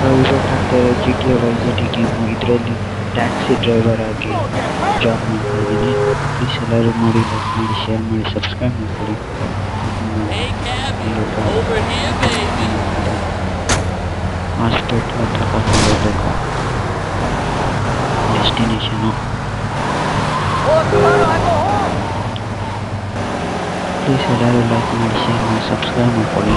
ನಾವಿವತ್ತು G T ವೈಸಟಿ game ಇದರಲ್ಲಿ taxi driver ಆಗಿ ಜಾಬ್ ಮಾಡ್ತಾ ಇದ್ದೀನಿ ಪ್ಲೀಸ್ ಎಲ್ಲರೂ ನೋಡಿ ಲೈಕ್ ಮಾಡಿ ಶೇರ್ ಮಾಡಿ ಸಬ್ಸ್ಕ್ರೈಬ್ ಮಾಡ್ಕೊಳ್ಳಿ Hey, Gabby, over here, baby. Hospital ಹತ್ರ ಕರ್ಕೊಂಡು ಹೋಗ್ಬೇಕು ಡೆಸ್ಟಿನೇಷನು ಪ್ಲೀಸ್ ಎಲ್ಲರೂ ಲೈಕ್ ಮಾಡಿ ಶೇರ್ ಮಾಡಿ ಸಬ್ಸ್ಕ್ರೈಬ್ ಮಾಡ್ಕೊಳ್ಳಿ